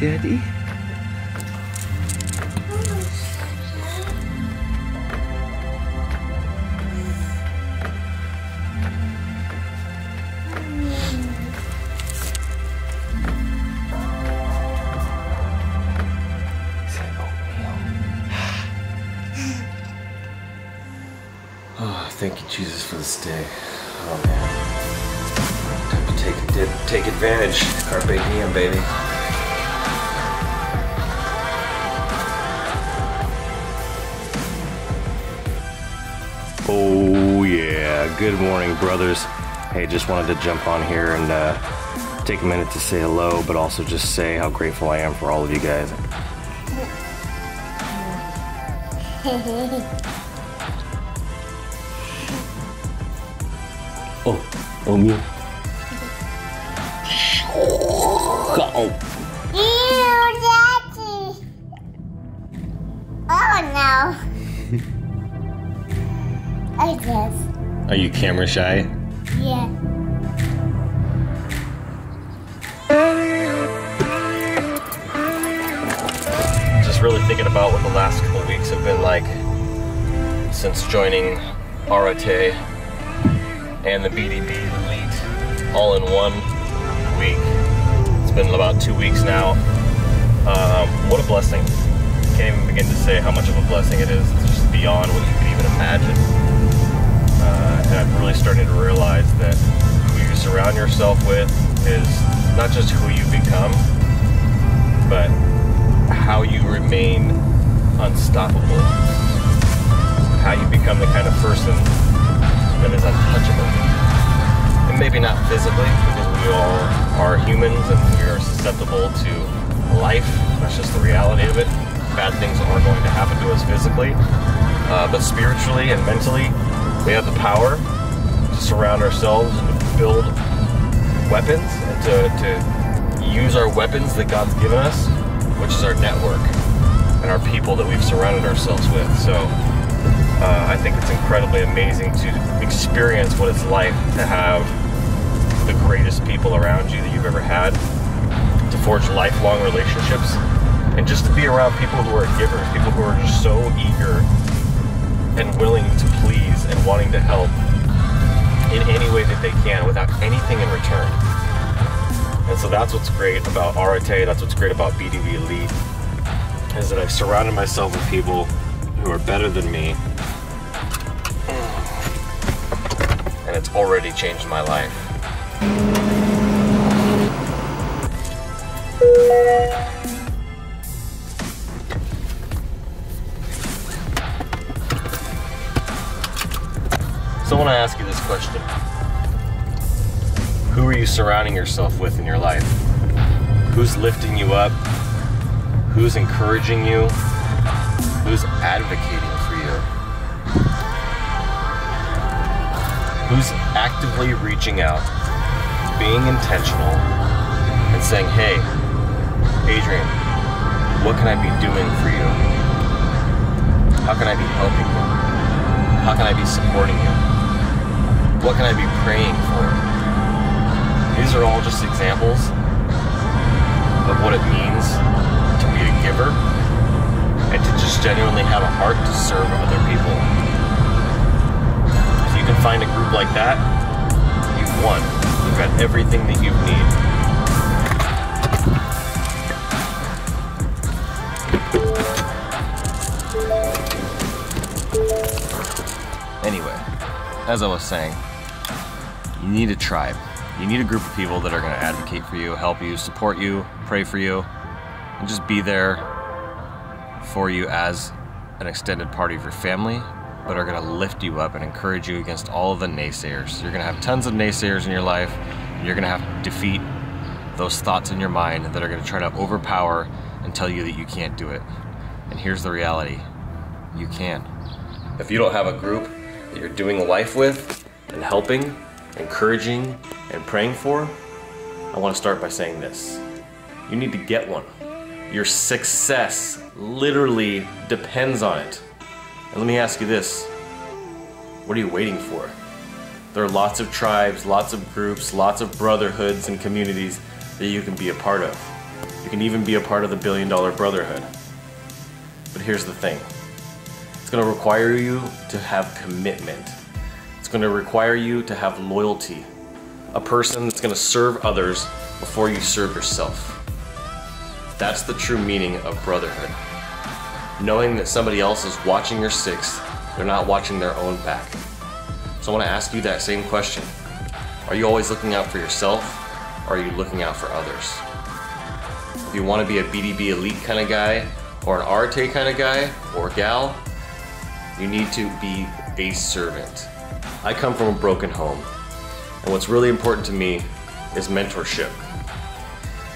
Daddy? Oh, thank you, Jesus, for this day. Oh man, time to take take advantage. Carpe diem, baby. Yeah, good morning, brothers. Hey, just wanted to jump on here and uh, take a minute to say hello, but also just say how grateful I am for all of you guys. Oh, oh me. Oh, Ew, Daddy. Oh no. I guess. Are you camera shy? Yeah. Just really thinking about what the last couple weeks have been like since joining Arete and the BDB Elite all in one week. It's been about two weeks now. Um, what a blessing. Can't even begin to say how much of a blessing it is. It's just beyond what you could even imagine. Uh, I'm really starting to realize that who you surround yourself with is not just who you become, but how you remain unstoppable. How you become the kind of person that is untouchable. And maybe not physically, because we all are humans and we are susceptible to life. That's just the reality of it. Bad things are going to happen to us physically. Uh, but spiritually and mentally, we have the power to surround ourselves and to build weapons and to, to use our weapons that God's given us, which is our network and our people that we've surrounded ourselves with. So uh, I think it's incredibly amazing to experience what it's like to have the greatest people around you that you've ever had, to forge lifelong relationships, and just to be around people who are givers, people who are just so eager and willing to please wanting to help in any way that they can without anything in return. And so that's what's great about Arete, that's what's great about BDB Elite, is that I've surrounded myself with people who are better than me. And it's already changed my life. Surrounding yourself with in your life? Who's lifting you up? Who's encouraging you? Who's advocating for you? Who's actively reaching out, being intentional, and saying, hey, Adrian, what can I be doing for you? How can I be helping you? How can I be supporting you? What can I be praying for? These are all just examples of what it means to be a giver and to just genuinely have a heart to serve other people. If you can find a group like that, you've won. You've got everything that you need. Anyway, as I was saying, you need a tribe. You need a group of people that are going to advocate for you, help you, support you, pray for you, and just be there for you as an extended part of your family, but are going to lift you up and encourage you against all of the naysayers. You're going to have tons of naysayers in your life, and you're going to have to defeat those thoughts in your mind that are going to try to overpower and tell you that you can't do it. And here's the reality you can. If you don't have a group that you're doing life with and helping, encouraging, and praying for, I want to start by saying this. You need to get one. Your success literally depends on it. And let me ask you this what are you waiting for? There are lots of tribes, lots of groups, lots of brotherhoods and communities that you can be a part of. You can even be a part of the Billion Dollar Brotherhood. But here's the thing it's going to require you to have commitment, it's going to require you to have loyalty, a person that's going to serve others before you serve yourself. That's the true meaning of brotherhood. Knowing that somebody else is watching your six, they're not watching their own back. So I want to ask you that same question. Are you always looking out for yourself or are you looking out for others? If you want to be a BDB elite kind of guy or an Arete kind of guy or gal, you need to be a servant. I come from a broken home, and what's really important to me is mentorship.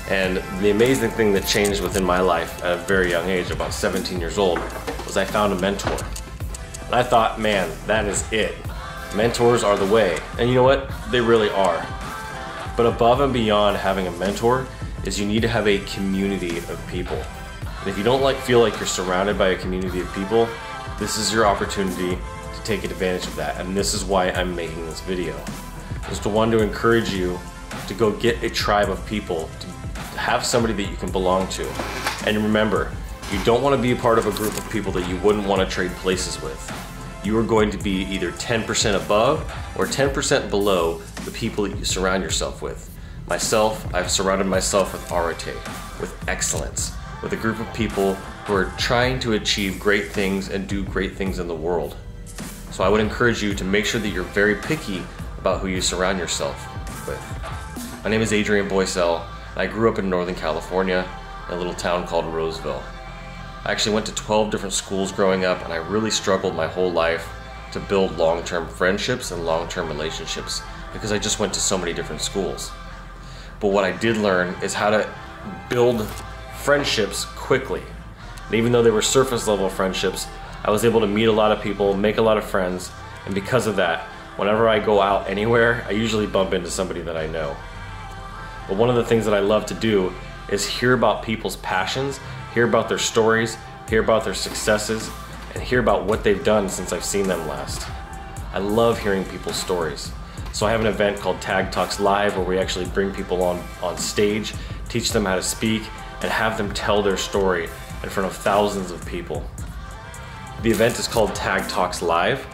And the amazing thing that changed within my life at a very young age, about 17 years old, was I found a mentor. And I thought, man, that is it. Mentors are the way. And you know what? They really are. But above and beyond having a mentor is you need to have a community of people. And if you don't like feel like you're surrounded by a community of people, this is your opportunity take advantage of that. And this is why I'm making this video. Is to want to encourage you to go get a tribe of people, to have somebody that you can belong to. And remember, you don't want to be a part of a group of people that you wouldn't want to trade places with. You are going to be either 10% above or 10% below the people that you surround yourself with. Myself, I've surrounded myself with arete, with excellence, with a group of people who are trying to achieve great things and do great things in the world. So I would encourage you to make sure that you're very picky about who you surround yourself with. My name is Adrian Boysel, I grew up in Northern California in a little town called Roseville. I actually went to 12 different schools growing up, and I really struggled my whole life to build long term friendships and long term relationships because I just went to so many different schools. But what I did learn is how to build friendships quickly. And even though they were surface level friendships, I was able to meet a lot of people, make a lot of friends, and because of that, whenever I go out anywhere, I usually bump into somebody that I know. But one of the things that I love to do is hear about people's passions, hear about their stories, hear about their successes, and hear about what they've done since I've seen them last. I love hearing people's stories. So I have an event called Tag Talks Live where we actually bring people on, on stage, teach them how to speak, and have them tell their story in front of thousands of people. The event is called Tag Talks Live,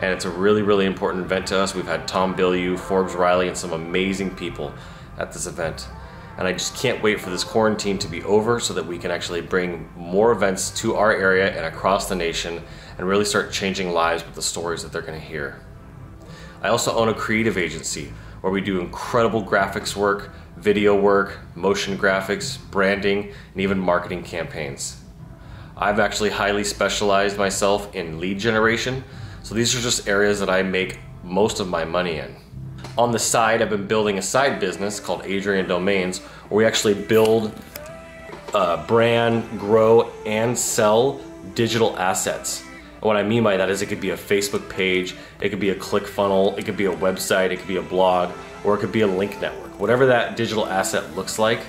and it's a really, really important event to us. We've had Tom Bilyeu, Forbes Riley, and some amazing people at this event. And I just can't wait for this quarantine to be over so that we can actually bring more events to our area and across the nation and really start changing lives with the stories that they're going to hear. I also own a creative agency where we do incredible graphics work, video work, motion graphics, branding, and even marketing campaigns. I've actually highly specialized myself in lead generation, so these are just areas that I make most of my money in. On the side, I've been building a side business called Adrian Domains, where we actually build, uh, brand, grow, and sell digital assets. And what I mean by that is it could be a Facebook page, it could be a click funnel, it could be a website, it could be a blog, or it could be a link network. Whatever that digital asset looks like,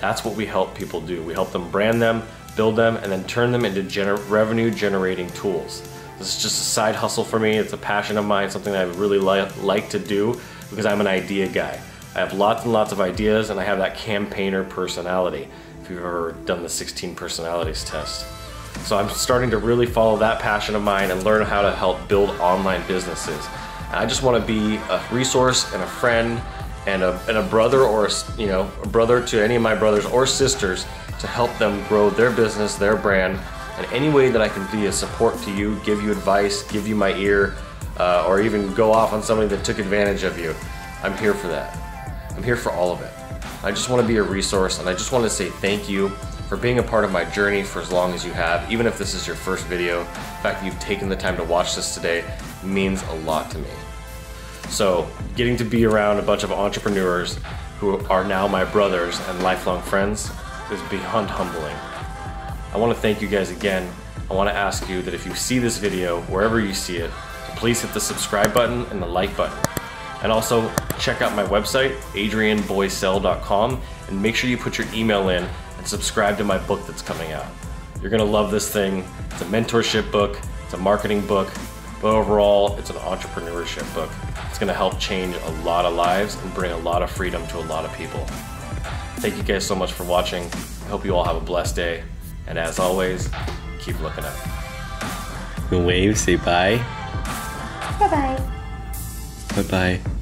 that's what we help people do. We help them brand them, build them, and then turn them into gener revenue generating tools. This is just a side hustle for me. It's a passion of mine, something that I really li like to do because I'm an idea guy. I have lots and lots of ideas and I have that campaigner personality, if you've ever done the 16 personalities test. So I'm starting to really follow that passion of mine and learn how to help build online businesses. And I just want to be a resource and a friend and a, and a brother or a, you know a brother to any of my brothers or sisters to help them grow their business, their brand, and any way that I can be a support to you, give you advice, give you my ear, uh, or even go off on somebody that took advantage of you. I'm here for that. I'm here for all of it. I just want to be a resource and I just want to say thank you for being a part of my journey for as long as you have, even if this is your first video. The fact that you've taken the time to watch this today means a lot to me. So, getting to be around a bunch of entrepreneurs who are now my brothers and lifelong friends is beyond humbling. I want to thank you guys again. I want to ask you that if you see this video, wherever you see it, please hit the subscribe button and the like button. And also check out my website, adrianboysel.com, and make sure you put your email in and subscribe to my book that's coming out. You're gonna love this thing. It's a mentorship book, it's a marketing book, but overall, it's an entrepreneurship book. It's gonna help change a lot of lives and bring a lot of freedom to a lot of people. Thank you guys so much for watching. I hope you all have a blessed day. And as always, keep looking up. Wave, say bye. Bye bye. Bye bye.